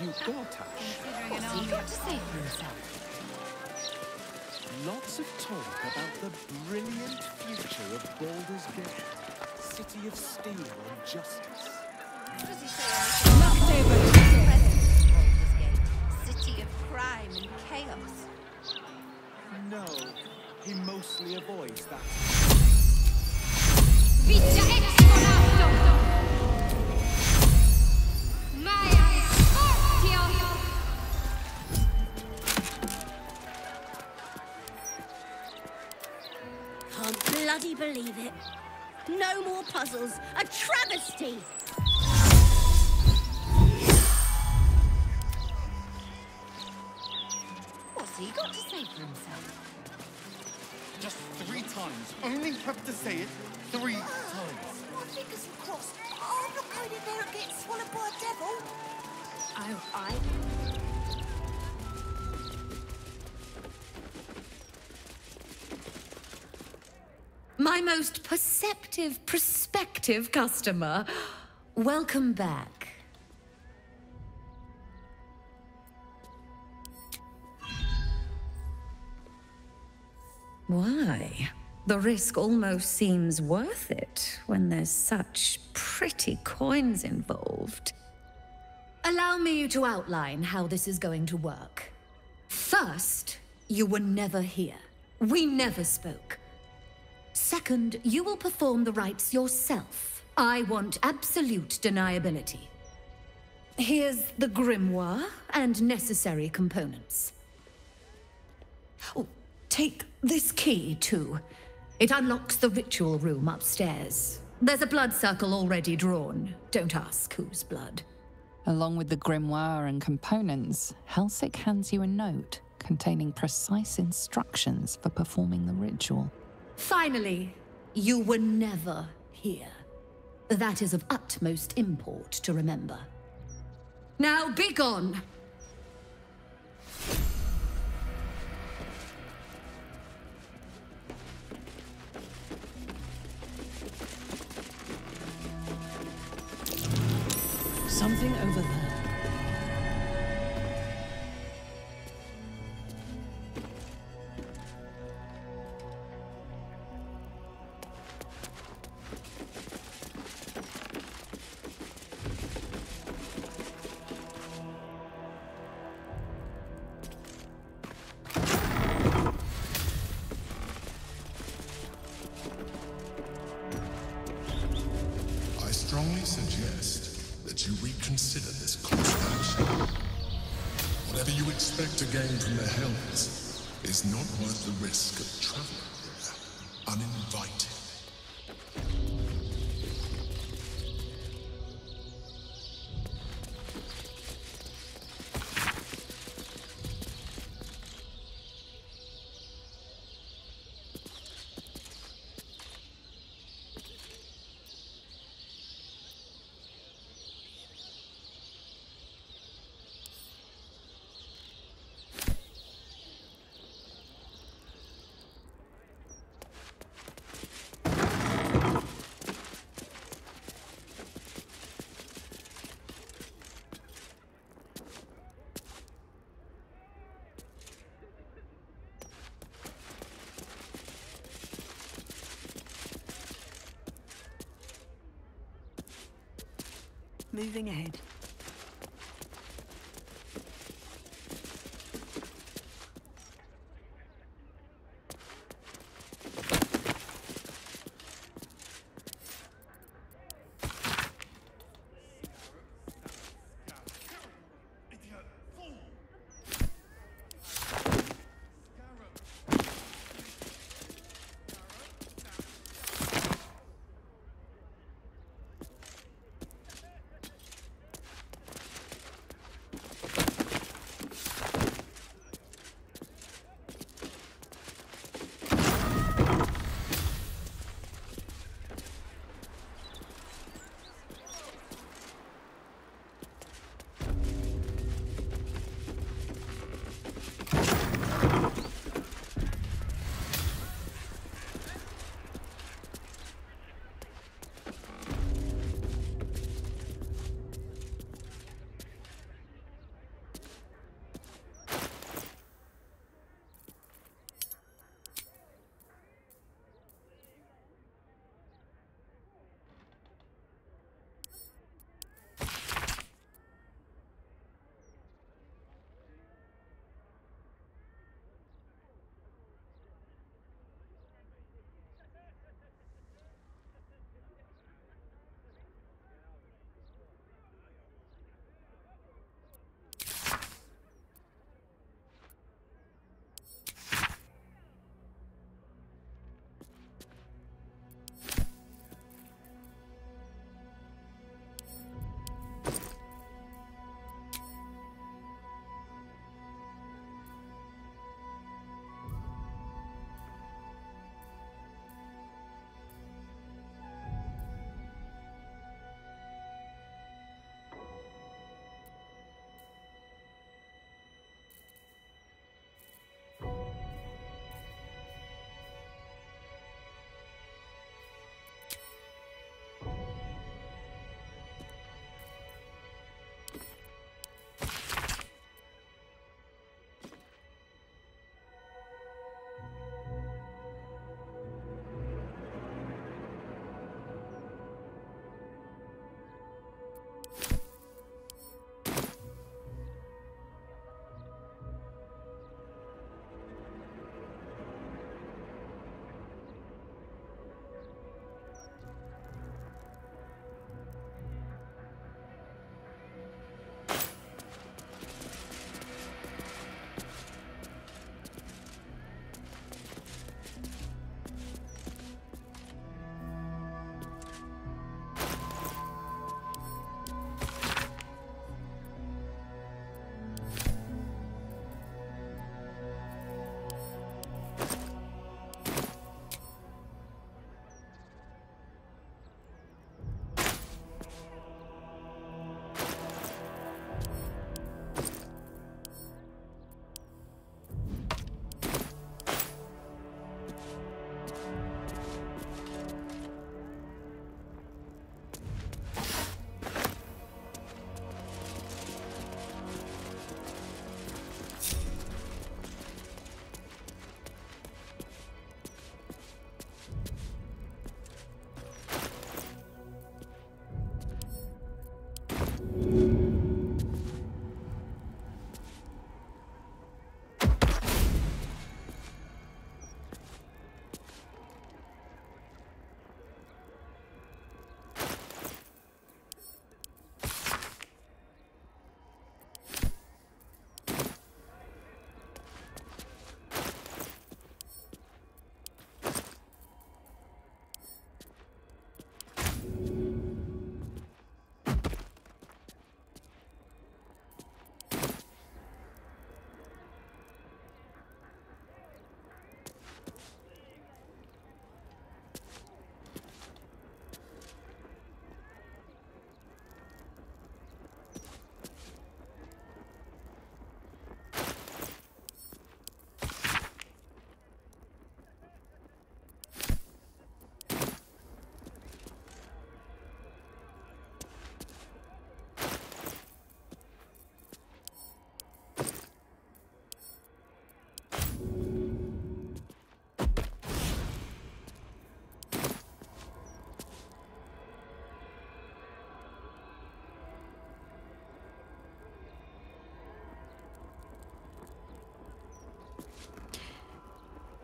with Archduke Gortash. What's he got to say for himself? Lots of talk about the brilliant future of Baldur's Gate. City of steel and justice. Does he say anything about Baldur's Gate? City of crime and chaos. No, he mostly avoids that. No more puzzles. A travesty. What's he got to say for himself? Just three times. Only have to say it three ah, times. My fingers are crossed. I'm not going in there and getting swallowed by a devil. Oh, I... My most perceptive, prospective customer. Welcome back. Why? The risk almost seems worth it when there's such pretty coins involved. Allow me to outline how this is going to work. First, you were never here. We never spoke. Second, you will perform the rites yourself. I want absolute deniability. Here's the grimoire and necessary components. Oh, take this key, too. It unlocks the ritual room upstairs. There's a blood circle already drawn. Don't ask whose blood. Along with the grimoire and components, Helsik hands you a note containing precise instructions for performing the ritual. Finally, you were never here. That is of utmost import to remember. Now be gone! Something over there. The risk Moving ahead.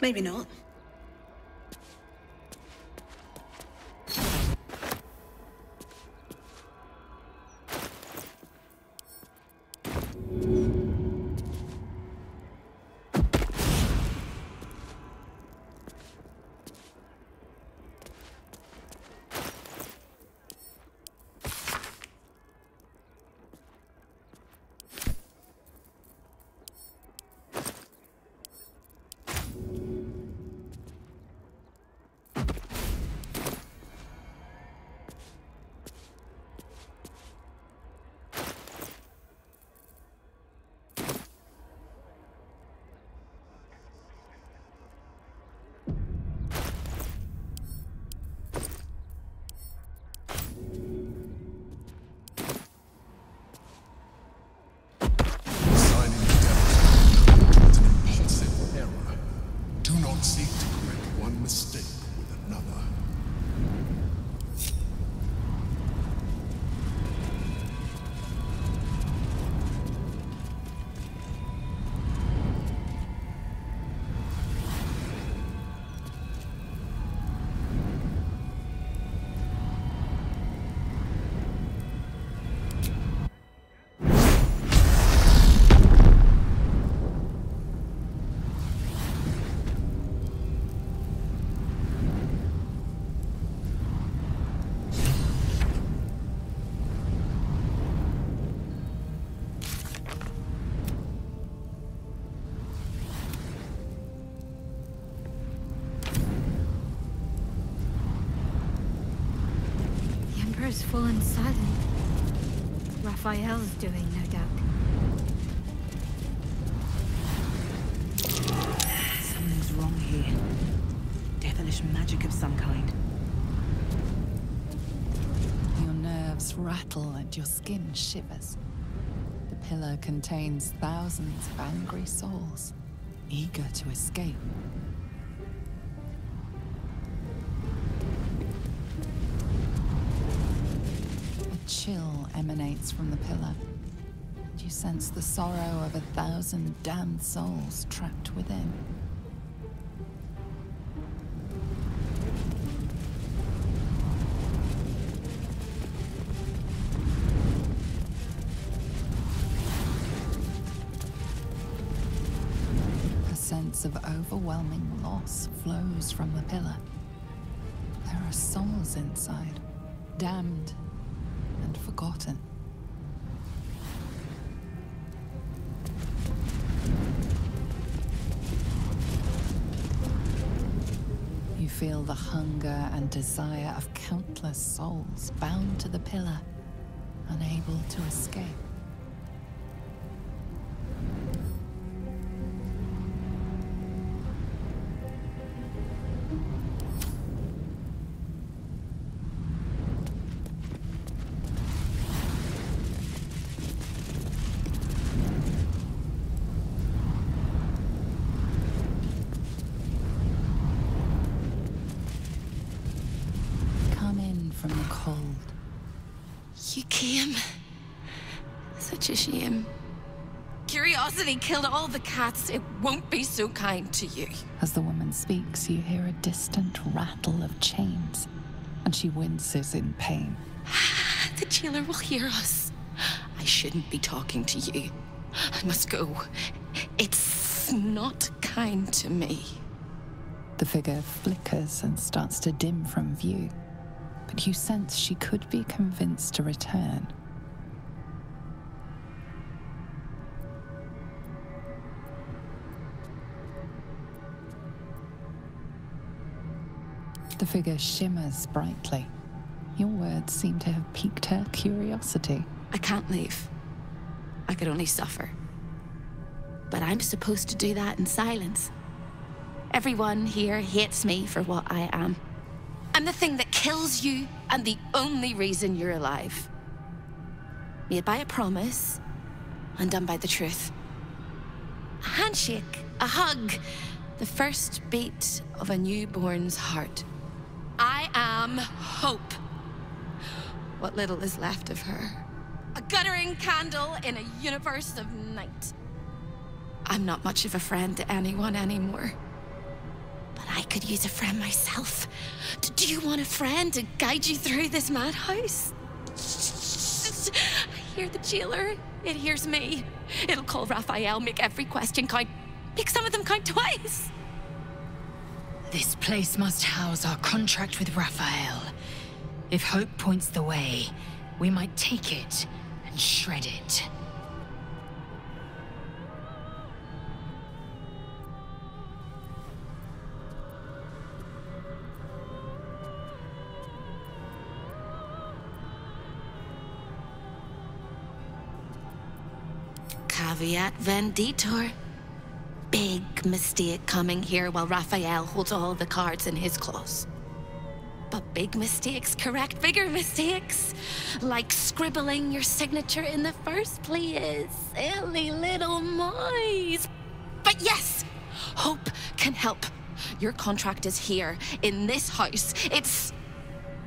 Maybe not. Silent. Raphael's doing, no doubt. Something's wrong here. Devilish magic of some kind. Your nerves rattle and your skin shivers. The pillar contains thousands of angry souls, eager to escape. Emanates from the pillar. You sense the sorrow of a thousand damned souls trapped within. A sense of overwhelming loss flows from the pillar. There are souls inside, damned forgotten. You feel the hunger and desire of countless souls bound to the pillar, unable to escape. The cats. It won't be so kind to you. As the woman speaks, you hear a distant rattle of chains, and she winces in pain. Ah, the jailer will hear us. I shouldn't be talking to you. I must go. It's not kind to me. The figure flickers and starts to dim from view, but you sense she could be convinced to return. The figure shimmers brightly. Your words seem to have piqued her curiosity. I can't leave. I could only suffer. But I'm supposed to do that in silence. Everyone here hates me for what I am. I'm the thing that kills you and the only reason you're alive. Made by a promise, undone by the truth. A handshake, a hug, the first beat of a newborn's heart. Am hope. What little is left of her. A guttering candle in a universe of night. I'm not much of a friend to anyone anymore. But I could use a friend myself. Do you want a friend to guide you through this madhouse? I hear the jailer. It hears me. It'll call Raphael, make every question count. Make some of them count twice. This place must house our contract with Raphael. If Hope points the way, we might take it and shred it. Caveat venditor. Big mistake coming here while Raphael holds all the cards in his claws. But big mistakes correct bigger mistakes. Like scribbling your signature in the first place. Silly little mice. But yes, hope can help. Your contract is here, in this house. It's.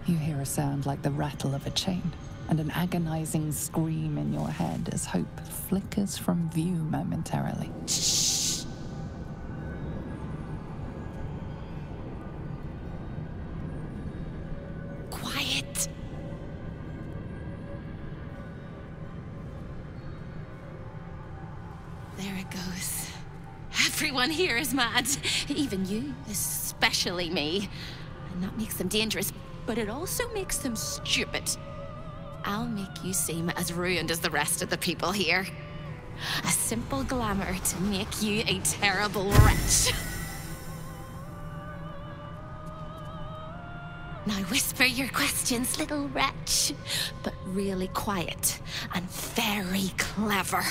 You hear a sound like the rattle of a chain, and an agonizing scream in your head as hope flickers from view momentarily. Shh. Here is mad. Even you, especially me. And that makes them dangerous, but it also makes them stupid. I'll make you seem as ruined as the rest of the people here. A simple glamour to make you a terrible wretch. Now whisper your questions, little wretch, but really quiet and very clever.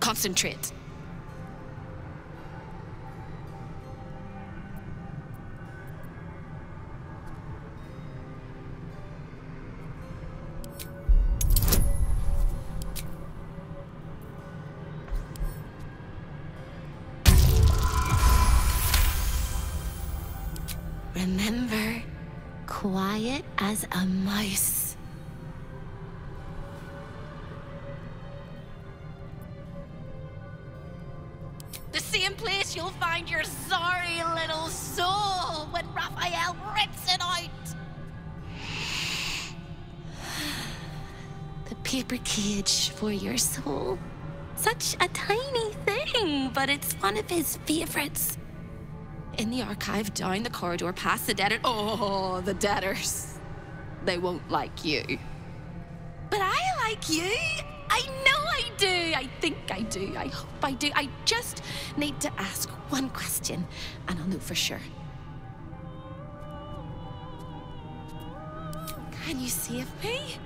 Concentrate. As a mouse. The same place you'll find your sorry little soul when Raphael rips it out. The paper cage for your soul. Such a tiny thing, but it's one of his favorites. In the archive, down the corridor, past the debtor. Oh, the debtors. They won't like you. But I like you. I know I do. I think I do. I hope I do. I just need to ask one question, and I'll know for sure. Can you save me?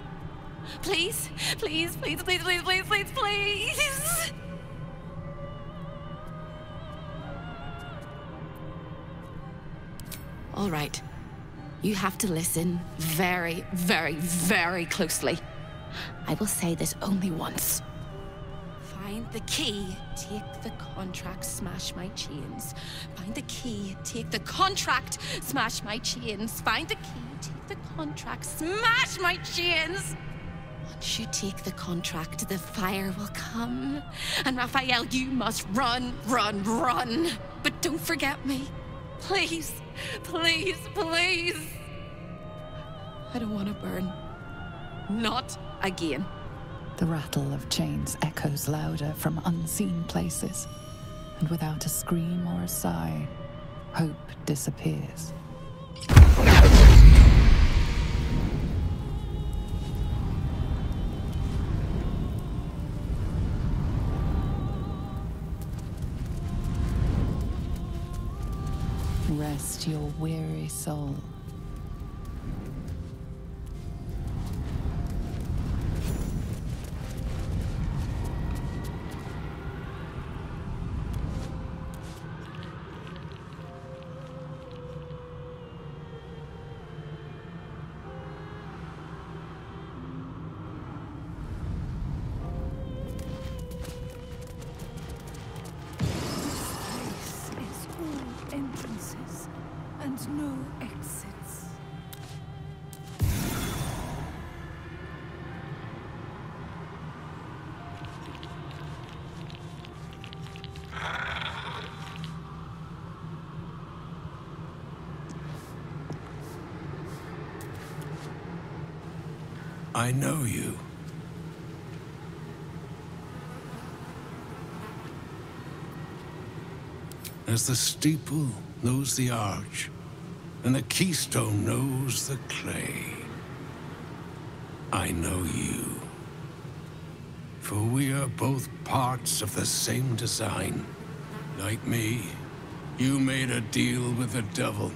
Please, please, please, please, please, please, please, please. All right. You have to listen very, very, very closely. I will say this only once. Find the key, take the contract, smash my chains. Find the key, take the contract, smash my chains. Find the key, take the contract, smash my chains. Once you take the contract, the fire will come. And Raphael, you must run, run, run. But don't forget me. Please, please, please. I don't want to burn. Not again. The rattle of chains echoes louder from unseen places, and without a scream or a sigh, hope disappears. Rest your weary soul. and no exits. I know you. As the steeple knows the arch, and the keystone knows the clay. I know you. For we are both parts of the same design. Like me, you made a deal with the devil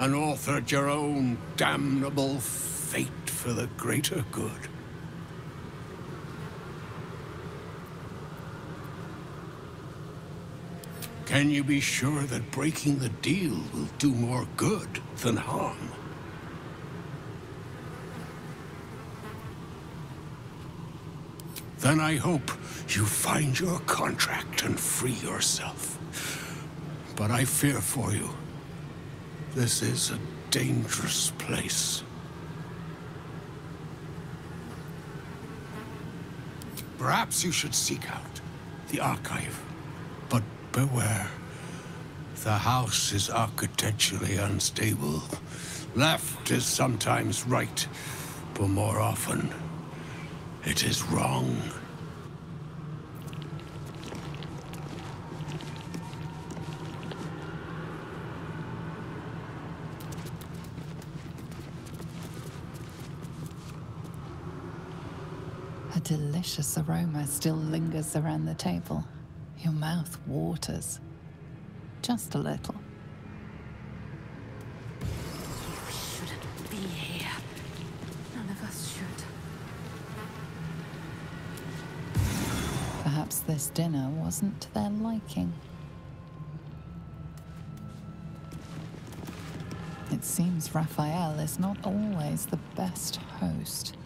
and authored your own damnable fate for the greater good. Can you be sure that breaking the deal will do more good than harm? Then I hope you find your contract and free yourself. But I fear for you. This is a dangerous place. Perhaps you should seek out the Archive. Beware. The house is architecturally unstable. Left is sometimes right, but more often, it is wrong. A delicious aroma still lingers around the table. Your mouth waters. Just a little. You shouldn't be here. None of us should. Perhaps this dinner wasn't to their liking. It seems Raphael is not always the best host.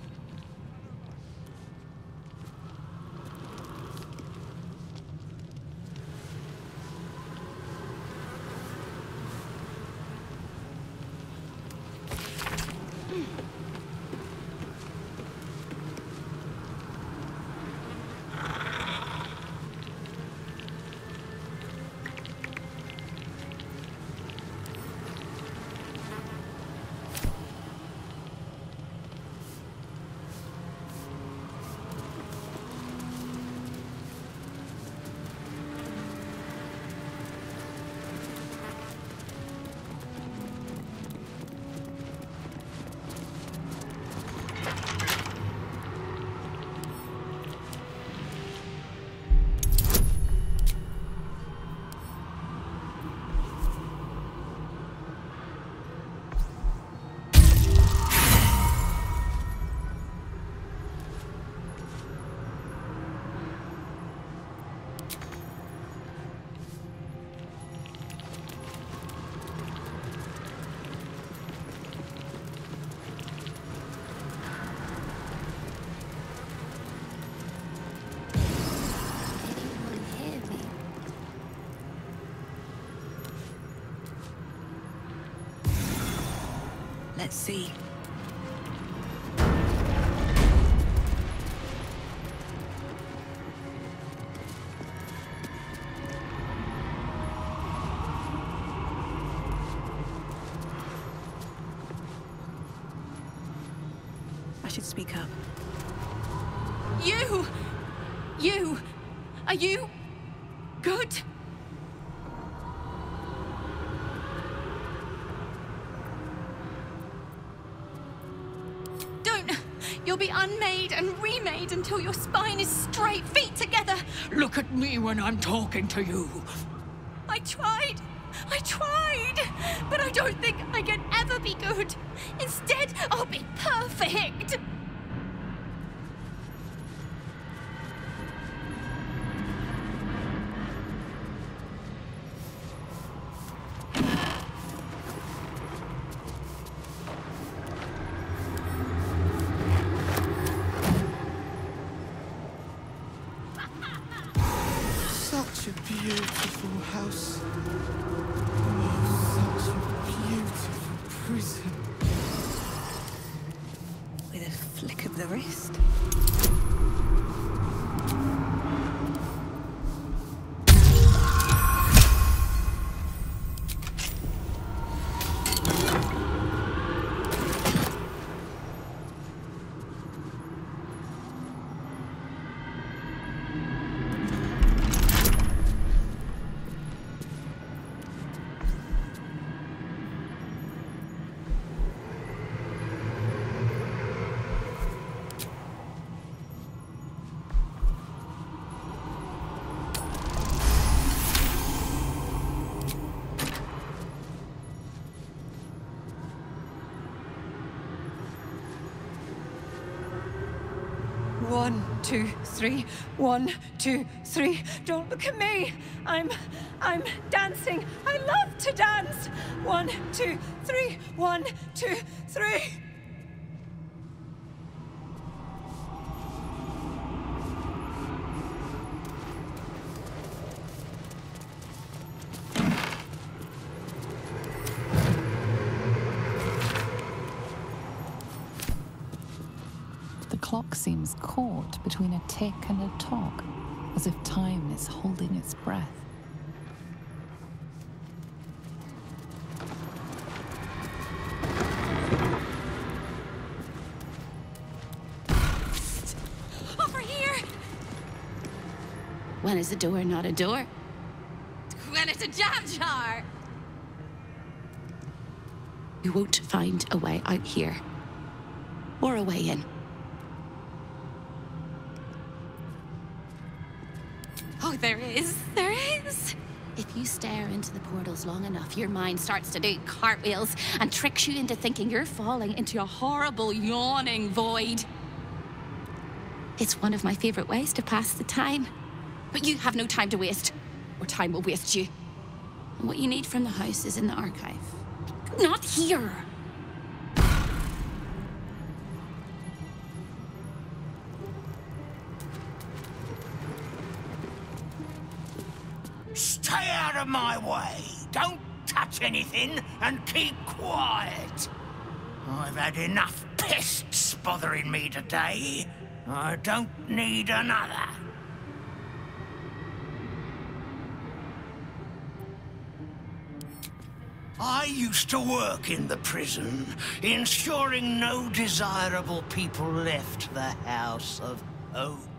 See. I should speak up. You! You! Are you good? Don't! You'll be unmade and remade until your spine is straight, feet together. Look at me when I'm talking to you. I tried. I tried. But I don't think I can ever be good. Instead, I'll be perfect. One, two, three. Don't look at me. I'm. I'm dancing. I love to dance. One, two, three. One, two, three. Clock seems caught between a tick and a tock, as if time is holding its breath. Over here! When is a door not a door? When it's a jam jar! You won't find a way out here. Or a way in. There is. There is. If you stare into the portals long enough, your mind starts to do cartwheels and tricks you into thinking you're falling into a horrible, yawning void. It's one of my favorite ways to pass the time. But you have no time to waste, or time will waste you. And what you need from the house is in the archive. Not here! My way. Don't touch anything and keep quiet. I've had enough pests bothering me today. I don't need another. I used to work in the prison, ensuring no desirable people left the House of Hope.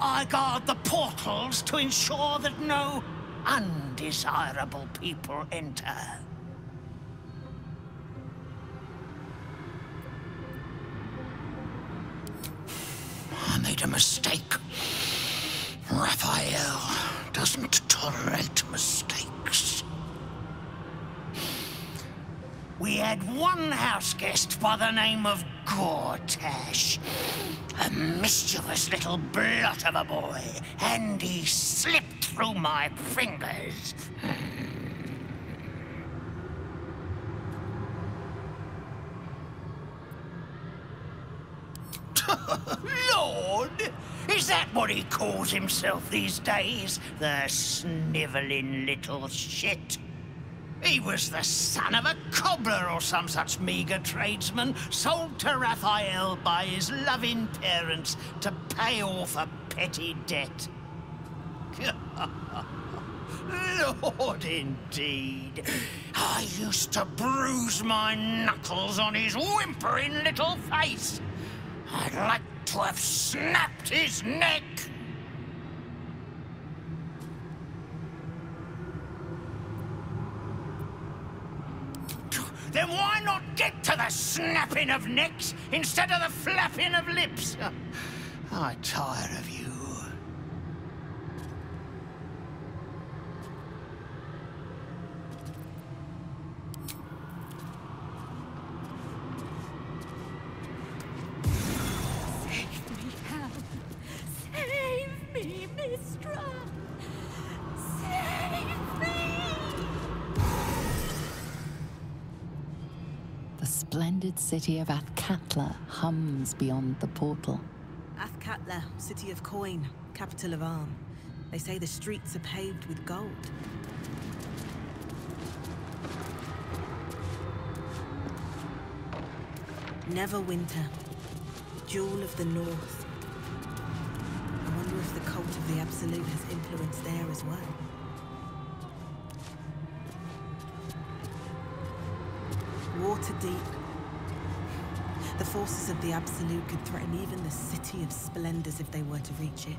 I guard the portals to ensure that no undesirable people enter. I made a mistake. Raphael doesn't tolerate mistakes. We had one house guest by the name of Gortash. A mischievous little blot of a boy, and he slipped through my fingers. Lord! Is that what he calls himself these days? The snivelling little shit? He was the son of a cobbler or some such meager tradesman, sold to Raphael by his loving parents to pay off a petty debt. Lord, indeed. I used to bruise my knuckles on his whimpering little face. I'd like to have snapped his neck. Then why not get to the snapping of necks instead of the flapping of lips? I tire of you. City of Athkatla hums beyond the portal. Athkatla, city of coin, capital of Amn. They say the streets are paved with gold. Neverwinter, jewel of the north. I wonder if the cult of the Absolute has influence there as well. Waterdeep. The forces of the Absolute could threaten even the City of Splendors if they were to reach it.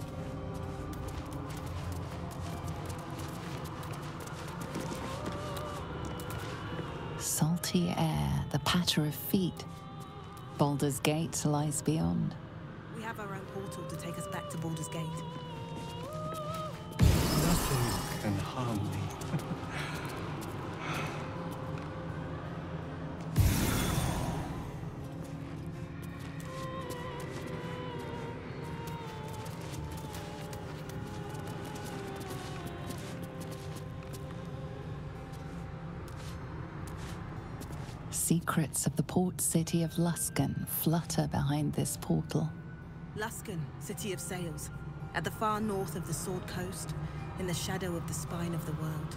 Salty air, the patter of feet. Baldur's Gate lies beyond. We have our own portal to take us back to Baldur's Gate. Nothing can harm me. secrets of the port city of Luskan flutter behind this portal. Luskan, city of sails, at the far north of the Sword Coast, in the shadow of the spine of the world.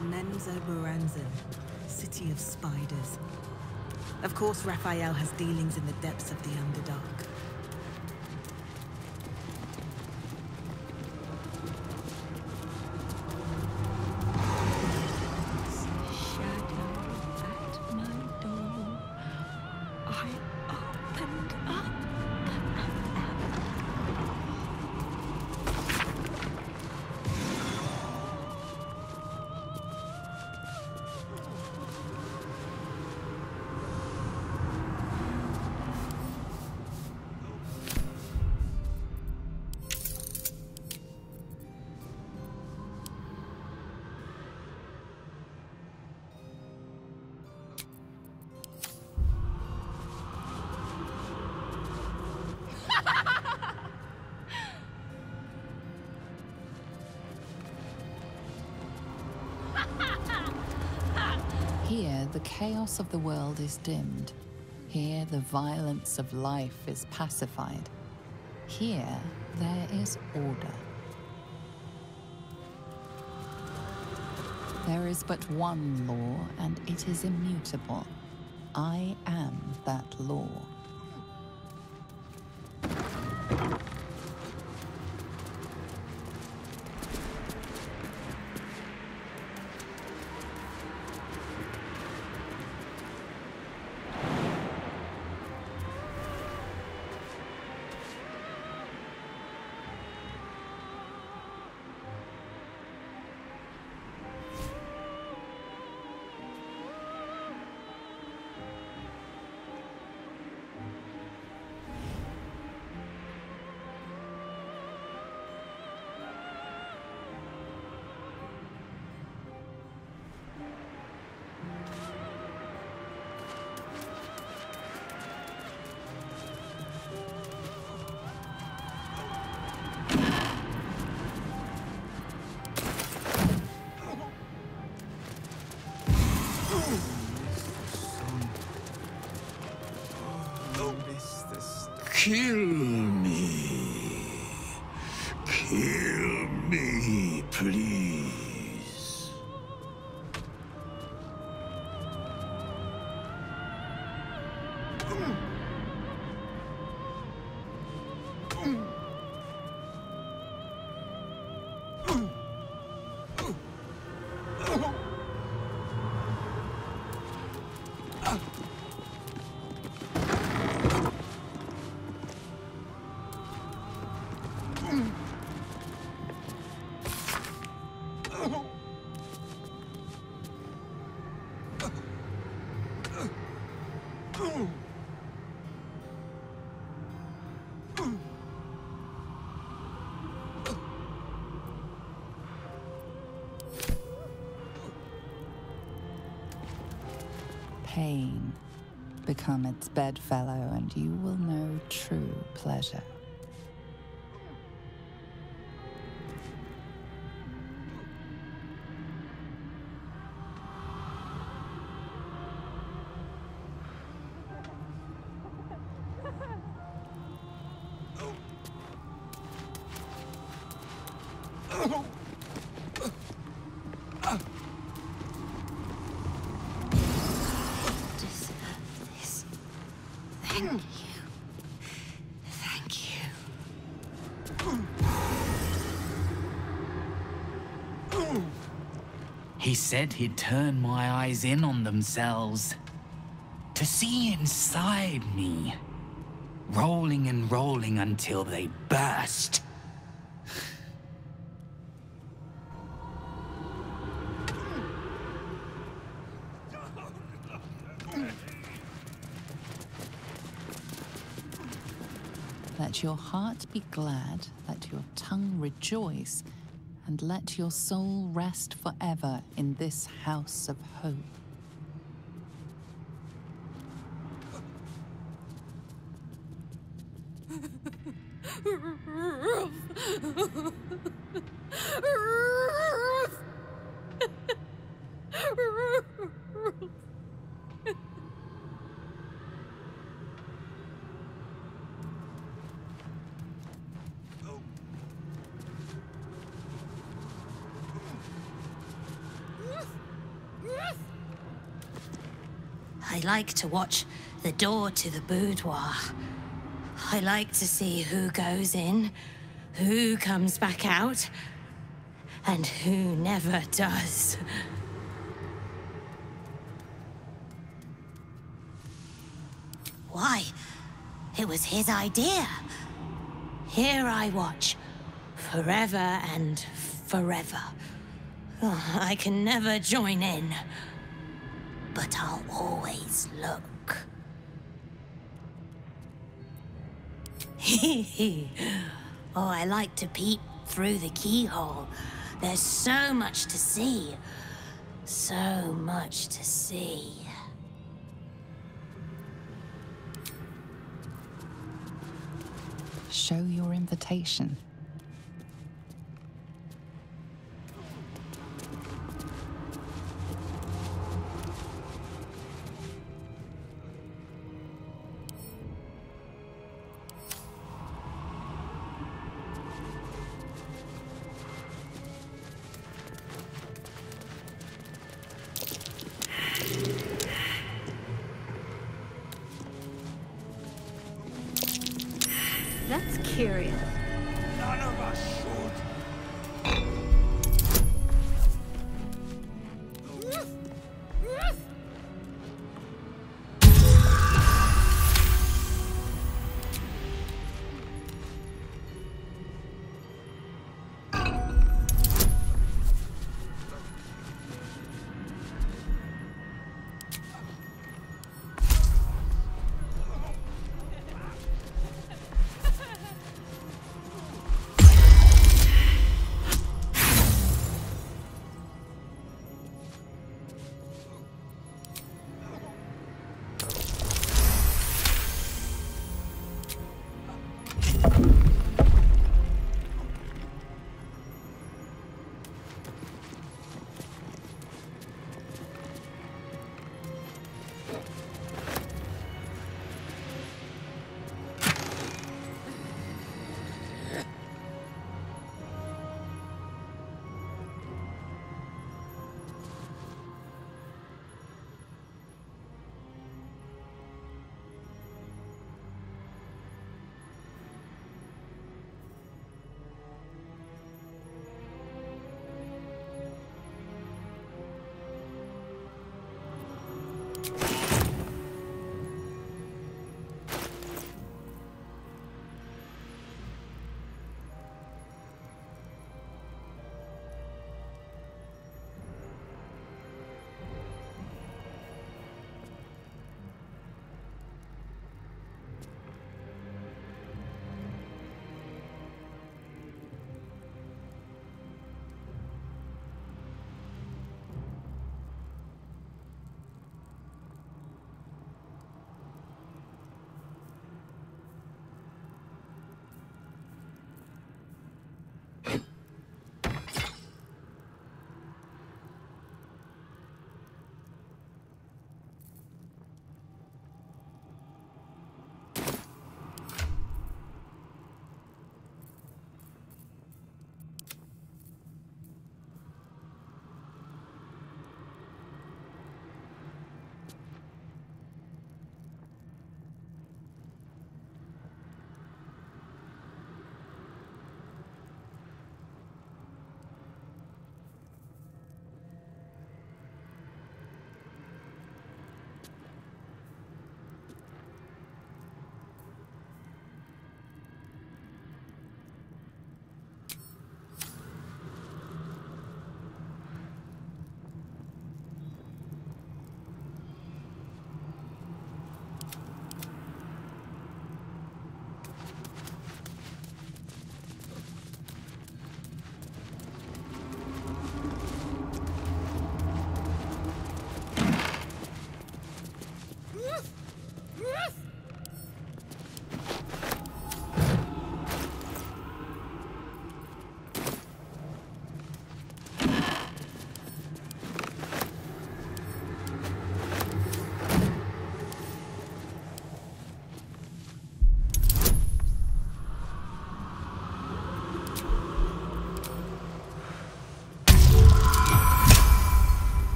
Menzo Menzoberranzan, city of spiders. Of course, Raphael has dealings in the depths of the Underdark. Chaos of the world is dimmed. Here, the violence of life is pacified. Here, there is order. There is but one law, and it is immutable. I am that law. Pain. Become its bedfellow, and you will know true pleasure. Said he'd turn my eyes in on themselves. To see inside me. Rolling and rolling until they burst. Let your heart be glad, let your tongue rejoice, and let your soul rest forever in this house of hope. I like to watch the door to the boudoir. I like to see who goes in, who comes back out, and who never does. Why? It was his idea. Here I watch, forever and forever. Oh, I can never join in, but I'll always look. oh, I like to peep through the keyhole. There's so much to see. So much to see. Show your invitation. That's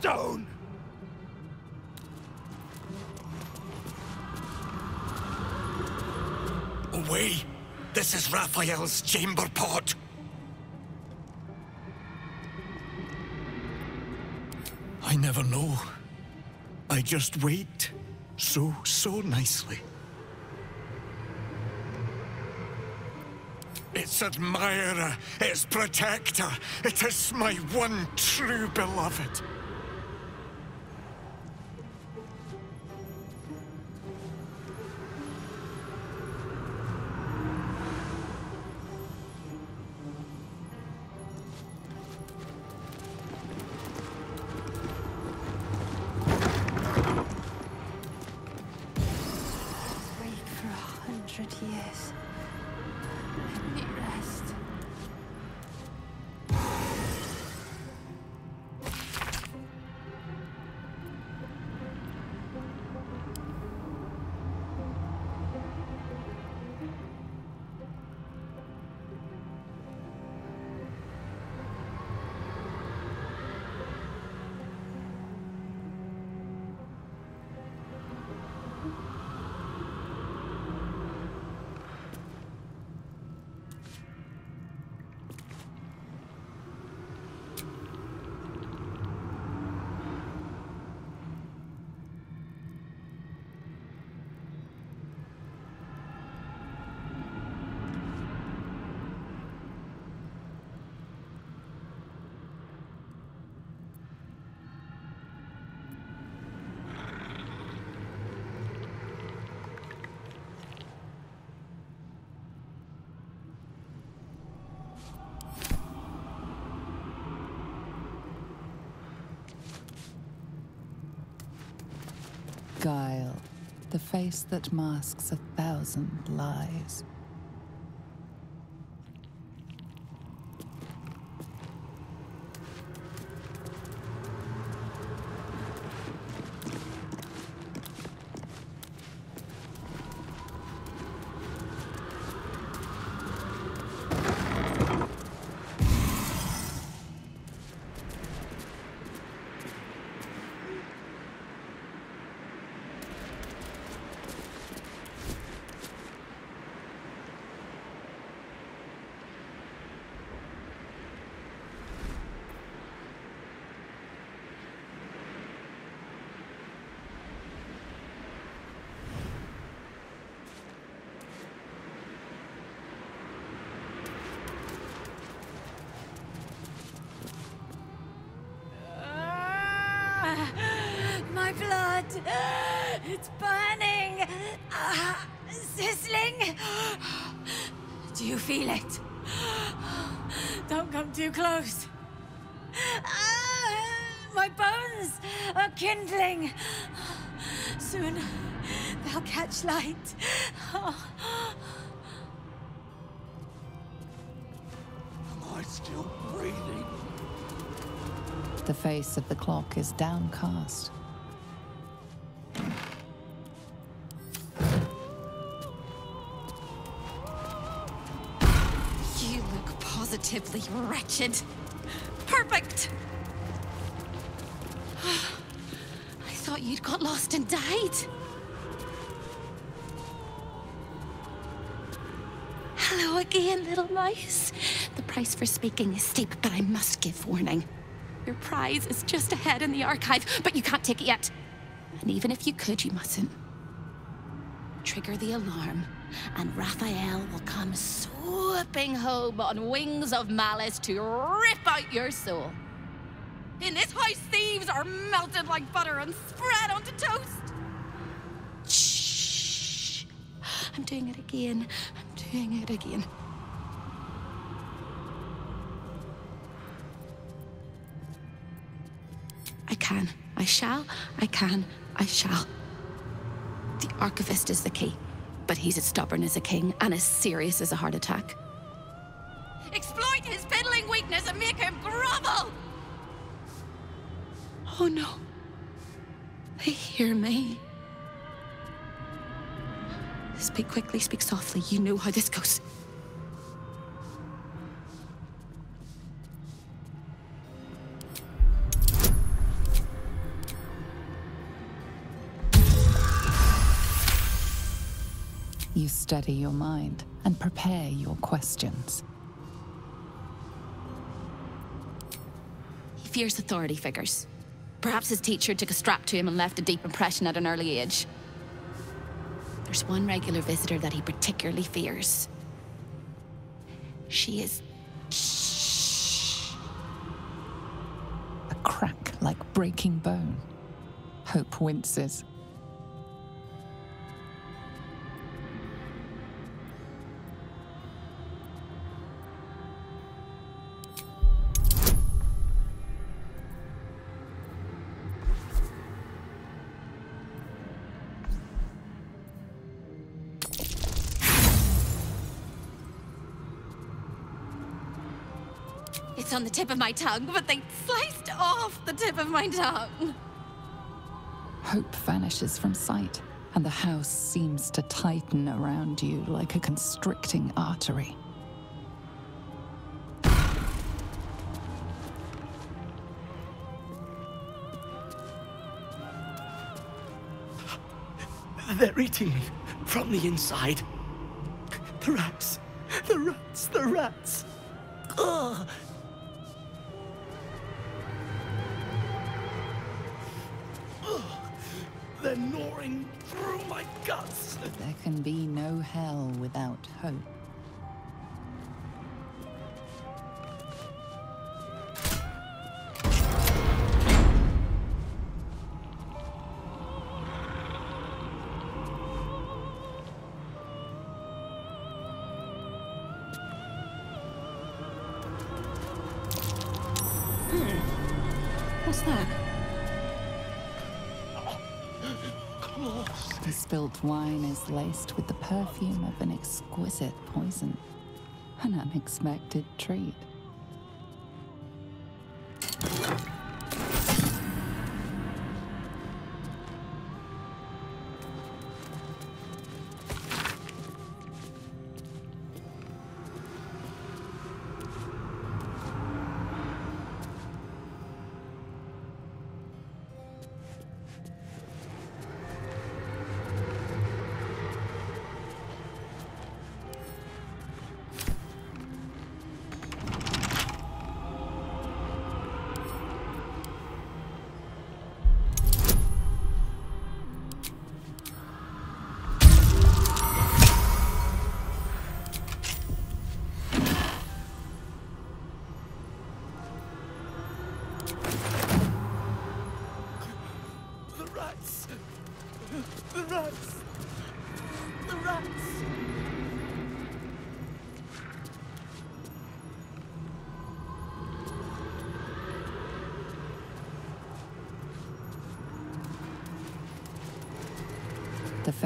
Keystone! Away! This is Raphael's chamber pot! I never know. I just wait so, so nicely. Its admirer, its protector, it is my one true beloved. Face that masks a thousand lies. Ah, My blood! It's burning! Ah, sizzling! Do you feel it? Don't come too close. Ah, My bones are kindling. Soon they'll catch light. Am I still breathing? The face of the clock is downcast. Positively wretched. Perfect! I thought you'd got lost and died. Hello again, little mice. The price for speaking is steep, but I must give warning. Your prize is just ahead in the archive, but you can't take it yet. And even if you could, you mustn't. Trigger the alarm, and Raphael will come swooping home on wings of malice to rip out your soul. In this house, thieves are melted like butter and spread onto toast. Shh. I'm doing it again. I'm doing it again. I can. I shall. I can. I shall. The archivist is the key, but he's as stubborn as a king and as serious as a heart attack his peddling weakness and make him grovel! Oh no. They hear me. Speak quickly, speak softly. You know how this goes. You study your mind and prepare your questions. Fears authority figures. Perhaps his teacher took a strap to him and left a deep impression at an early age. There's one regular visitor that he particularly fears. She is... A crack like breaking bone. Hope winces. The tip of my tongue, but they sliced off the tip of my tongue. Hope vanishes from sight, and the house seems to tighten around you like a constricting artery. They're eating me from the inside. The rats. The rats. The rats. Ugh. There can be no hell without hope. Hmm. What's that? The spilt wine is laced with the perfume of an exquisite poison. An unexpected treat.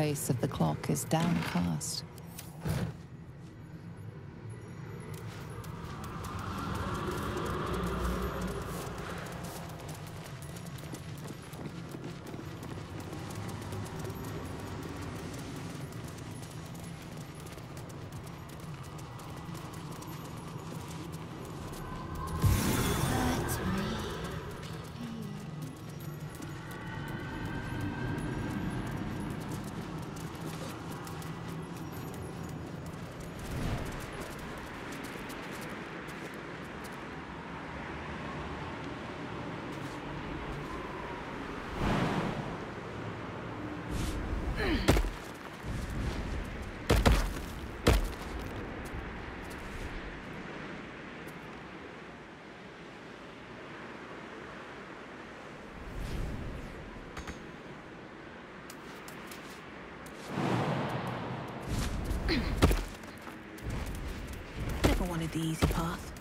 Face of the clock is downcast. Never wanted the easy path.